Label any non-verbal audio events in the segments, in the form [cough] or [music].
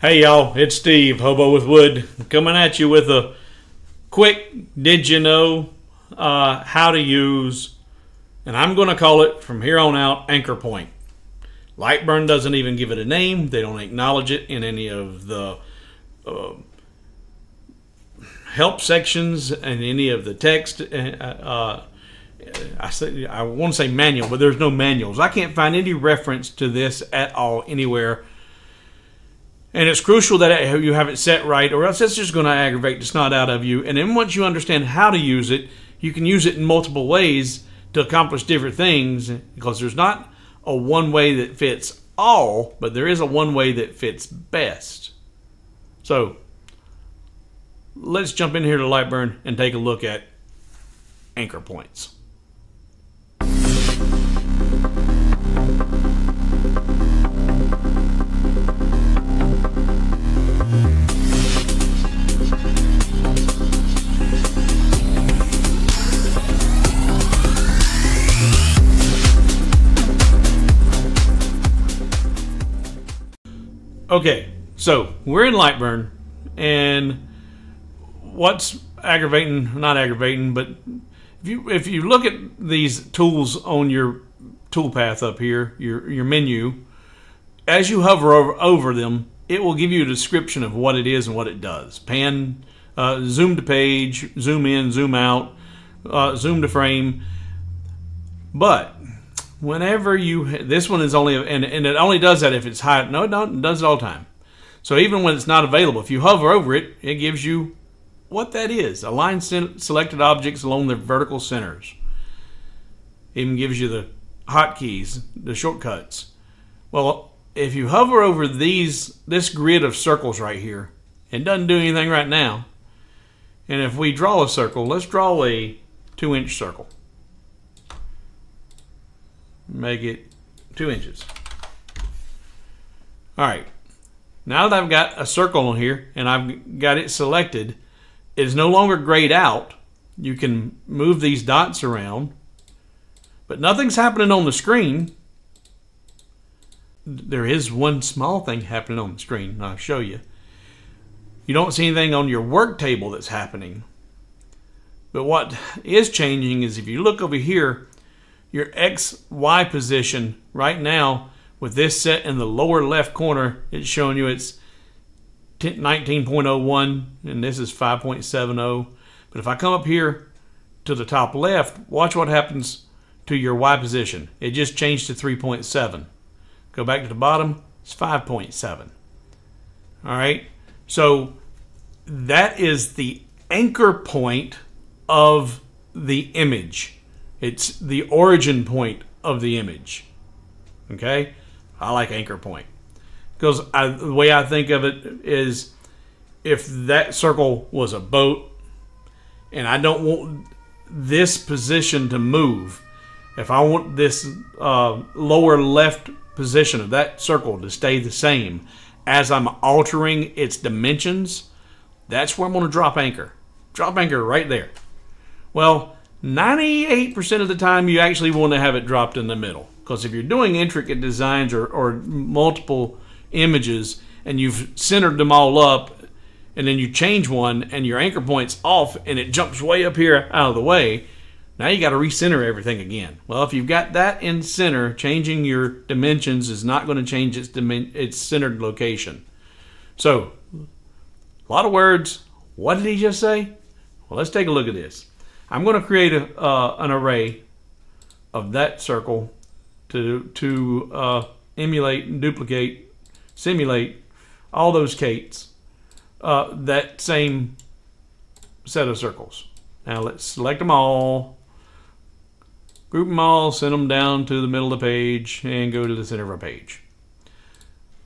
Hey y'all, it's Steve, Hobo with Wood, coming at you with a quick did you know uh, how to use, and I'm going to call it from here on out anchor point. Lightburn doesn't even give it a name, they don't acknowledge it in any of the uh, help sections and any of the text. Uh, uh I say I want to say manual, but there's no manuals. I can't find any reference to this at all anywhere and it's crucial that you have it set right, or else it's just going to aggravate the snot out of you. And then once you understand how to use it, you can use it in multiple ways to accomplish different things because there's not a one way that fits all, but there is a one way that fits best. So let's jump in here to Lightburn and take a look at anchor points. Okay, so we're in Lightburn, and what's aggravating, not aggravating, but if you if you look at these tools on your toolpath up here, your your menu, as you hover over, over them, it will give you a description of what it is and what it does. Pan, uh, zoom to page, zoom in, zoom out, uh, zoom to frame. But whenever you this one is only and, and it only does that if it's high no it, don't, it does it all the time. So even when it's not available if you hover over it it gives you what that is align selected objects along their vertical centers. Even gives you the hotkeys the shortcuts. Well if you hover over these this grid of circles right here it doesn't do anything right now. And if we draw a circle let's draw a two inch circle make it two inches. All right, now that I've got a circle on here and I've got it selected, it is no longer grayed out. You can move these dots around, but nothing's happening on the screen. There is one small thing happening on the screen, and I'll show you. You don't see anything on your work table that's happening. But what is changing is if you look over here, your XY position right now with this set in the lower left corner, it's showing you it's 19.01 and this is 5.70. But if I come up here to the top left, watch what happens to your Y position. It just changed to 3.7. Go back to the bottom, it's 5.7. All right, so that is the anchor point of the image. It's the origin point of the image. Okay? I like anchor point. Because I, the way I think of it is if that circle was a boat and I don't want this position to move, if I want this uh, lower left position of that circle to stay the same as I'm altering its dimensions, that's where I'm going to drop anchor. Drop anchor right there. Well, 98% of the time you actually want to have it dropped in the middle. Because if you're doing intricate designs or, or multiple images and you've centered them all up and then you change one and your anchor point's off and it jumps way up here out of the way, now you got to recenter everything again. Well, if you've got that in center, changing your dimensions is not going to change its, its centered location. So, a lot of words. What did he just say? Well, let's take a look at this. I'm going to create a, uh, an array of that circle to, to uh, emulate and duplicate, simulate all those Kates, uh, that same set of circles. Now let's select them all, group them all, send them down to the middle of the page, and go to the center of our page.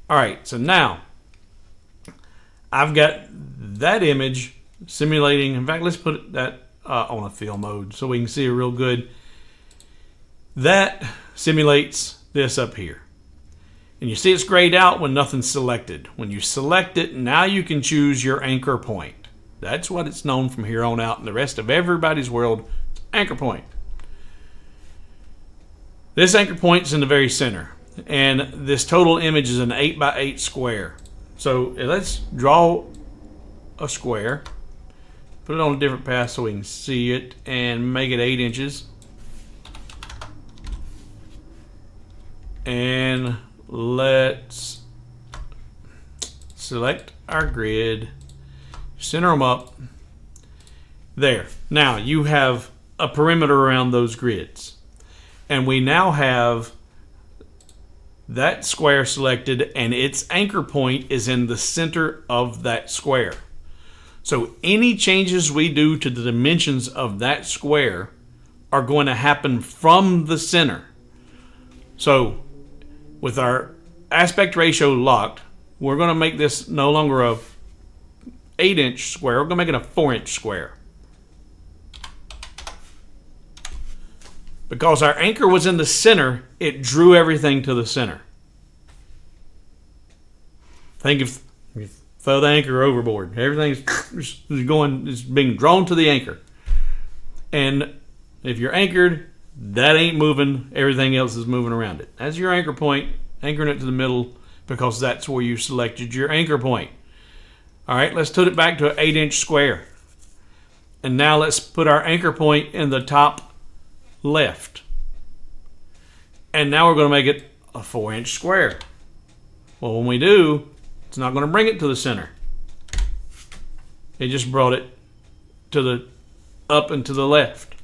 All right, so now I've got that image simulating. In fact, let's put that uh, on a fill mode so we can see it real good. That simulates this up here. And you see it's grayed out when nothing's selected. When you select it, now you can choose your anchor point. That's what it's known from here on out in the rest of everybody's world. anchor point. This anchor point's in the very center. And this total image is an 8 by 8 square. So let's draw a square. Put it on a different path so we can see it and make it 8 inches. And let's select our grid, center them up. There. Now you have a perimeter around those grids. And we now have that square selected and its anchor point is in the center of that square. So any changes we do to the dimensions of that square are going to happen from the center. So with our aspect ratio locked, we're going to make this no longer a 8 inch square, we're going to make it a 4 inch square. Because our anchor was in the center, it drew everything to the center. Think throw the anchor overboard, everything's going is being drawn to the anchor. And if you're anchored, that ain't moving, everything else is moving around it. That's your anchor point, anchoring it to the middle because that's where you selected your anchor point. All right, let's put it back to an 8 inch square. And now let's put our anchor point in the top left. And now we're going to make it a 4 inch square. Well, when we do, it's not going to bring it to the center. It just brought it to the up and to the left.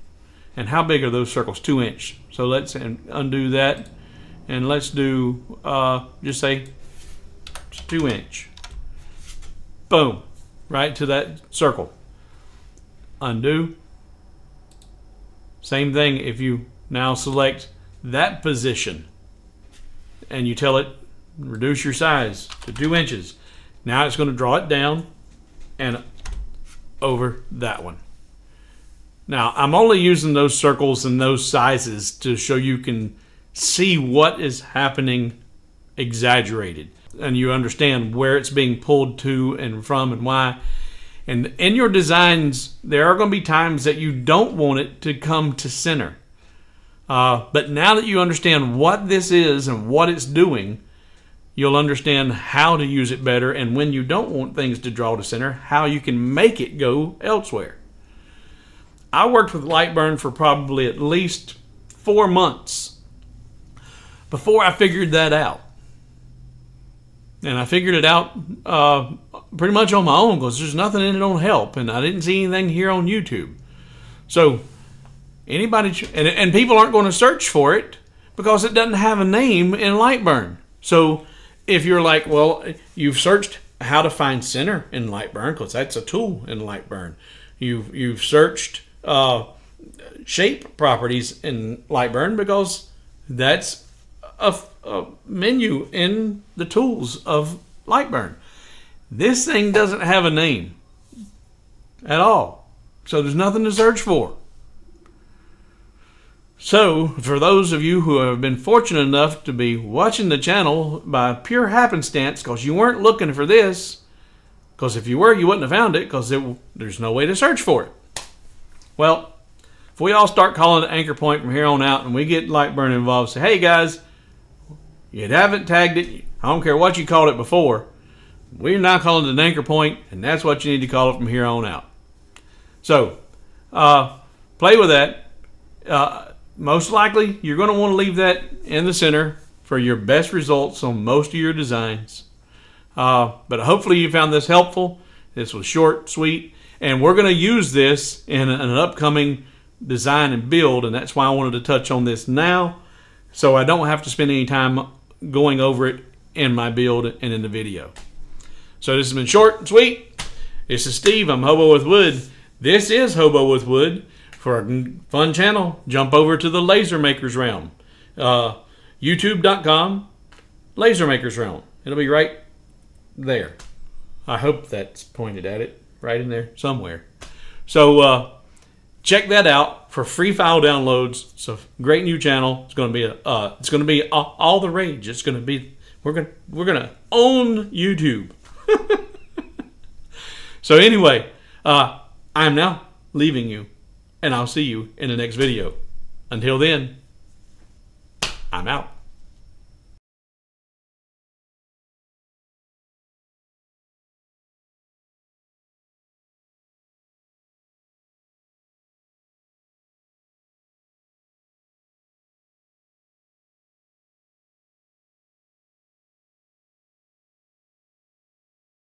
And how big are those circles? 2 inch. So let's undo that. And let's do, uh, just say, 2 inch. Boom. Right to that circle. Undo. Same thing if you now select that position and you tell it reduce your size to two inches. Now it's going to draw it down and over that one. Now I'm only using those circles and those sizes to show you can see what is happening exaggerated and you understand where it's being pulled to and from and why and in your designs, there are going to be times that you don't want it to come to center. Uh, but now that you understand what this is and what it's doing, you'll understand how to use it better and when you don't want things to draw to center, how you can make it go elsewhere. I worked with Lightburn for probably at least four months before I figured that out. And I figured it out uh, pretty much on my own because there's nothing in it on help, and I didn't see anything here on YouTube. So anybody and, and people aren't going to search for it because it doesn't have a name in Lightburn. So if you're like, well, you've searched how to find center in Lightburn because that's a tool in Lightburn. You've you've searched uh, shape properties in Lightburn because that's a, a menu in the tools of Lightburn. This thing doesn't have a name at all. So there's nothing to search for. So, for those of you who have been fortunate enough to be watching the channel by pure happenstance because you weren't looking for this, because if you were, you wouldn't have found it because there's no way to search for it. Well, if we all start calling it anchor point from here on out and we get Lightburn involved, say, hey guys, you haven't tagged it, I don't care what you called it before, we're now calling it an anchor point, and that's what you need to call it from here on out. So, uh, play with that. Uh, most likely, you're going to want to leave that in the center for your best results on most of your designs. Uh, but hopefully you found this helpful. This was short, sweet, and we're going to use this in an upcoming design and build, and that's why I wanted to touch on this now so I don't have to spend any time going over it in my build and in the video. So this has been short and sweet. This is Steve. I'm Hobo with Wood. This is Hobo with Wood. For a fun channel, jump over to the Laser Makers Realm. Uh, YouTube.com, Laser Makers Realm. It'll be right there. I hope that's pointed at it, right in there somewhere. So uh, check that out for free file downloads. It's a great new channel. It's going to be a, uh, it's going to be all the rage. It's going to be we're going we're going to own YouTube. [laughs] so anyway, uh, I'm now leaving you, and I'll see you in the next video. Until then, I'm out.